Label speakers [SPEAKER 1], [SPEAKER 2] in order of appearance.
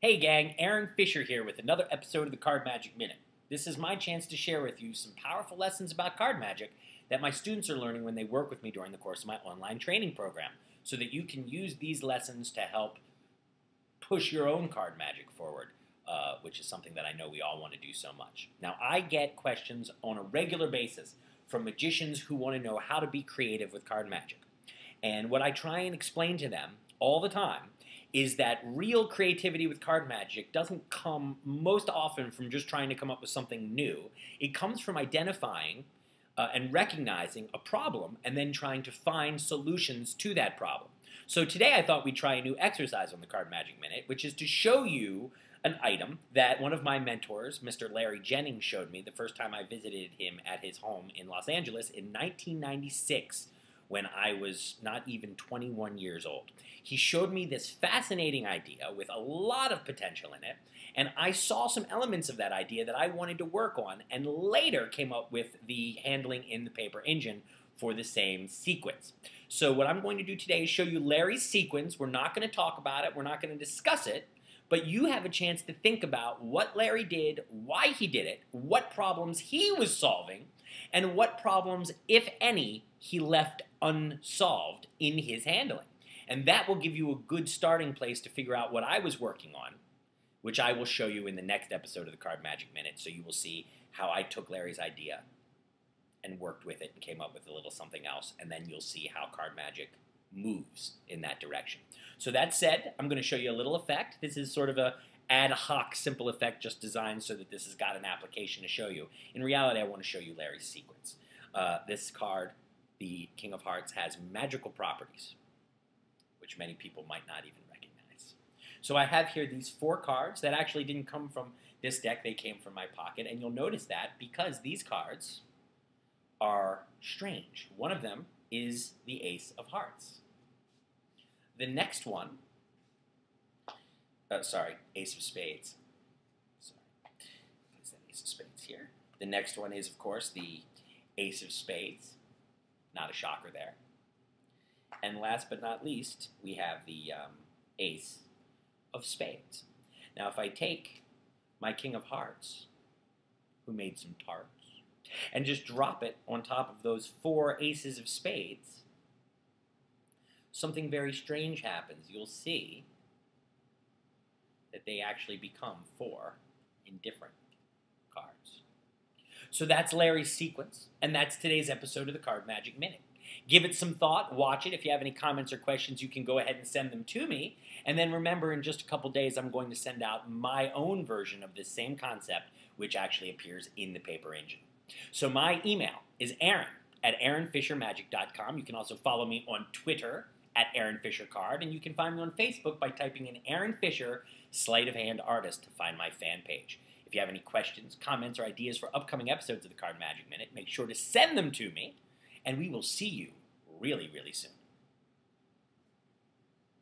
[SPEAKER 1] Hey gang, Aaron Fisher here with another episode of the Card Magic Minute. This is my chance to share with you some powerful lessons about card magic that my students are learning when they work with me during the course of my online training program, so that you can use these lessons to help push your own card magic forward, uh, which is something that I know we all want to do so much. Now, I get questions on a regular basis from magicians who want to know how to be creative with card magic. And what I try and explain to them all the time is that real creativity with card magic doesn't come most often from just trying to come up with something new. It comes from identifying uh, and recognizing a problem and then trying to find solutions to that problem. So today I thought we'd try a new exercise on the Card Magic Minute, which is to show you an item that one of my mentors, Mr. Larry Jennings, showed me the first time I visited him at his home in Los Angeles in 1996 when I was not even 21 years old. He showed me this fascinating idea with a lot of potential in it, and I saw some elements of that idea that I wanted to work on, and later came up with the handling in the paper engine for the same sequence. So what I'm going to do today is show you Larry's sequence. We're not going to talk about it. We're not going to discuss it. But you have a chance to think about what Larry did, why he did it, what problems he was solving, and what problems, if any, he left unsolved in his handling. And that will give you a good starting place to figure out what I was working on, which I will show you in the next episode of the Card Magic Minute. So you will see how I took Larry's idea and worked with it and came up with a little something else. And then you'll see how card magic moves in that direction. So that said, I'm going to show you a little effect. This is sort of a ad hoc simple effect just designed so that this has got an application to show you. In reality, I want to show you Larry's sequence. Uh, this card, the King of Hearts, has magical properties, which many people might not even recognize. So I have here these four cards that actually didn't come from this deck, they came from my pocket, and you'll notice that because these cards are strange. One of them is the Ace of Hearts. The next one, uh, sorry, Ace of Spades. Sorry, that Ace of Spades here. The next one is, of course, the Ace of Spades. Not a shocker there. And last but not least, we have the um, Ace of Spades. Now, if I take my King of Hearts, who made some tarts, and just drop it on top of those four aces of spades, something very strange happens. You'll see that they actually become four indifferent. So that's Larry's sequence, and that's today's episode of the Card Magic Minute. Give it some thought, watch it. If you have any comments or questions, you can go ahead and send them to me. And then remember, in just a couple days, I'm going to send out my own version of this same concept, which actually appears in the paper engine. So my email is aaron at aaronfishermagic.com. You can also follow me on Twitter at Aaron Fisher Card, and you can find me on Facebook by typing in Aaron Fisher Sleight of Hand Artist to find my fan page. If you have any questions, comments, or ideas for upcoming episodes of the Card Magic Minute, make sure to send them to me, and we will see you really, really soon.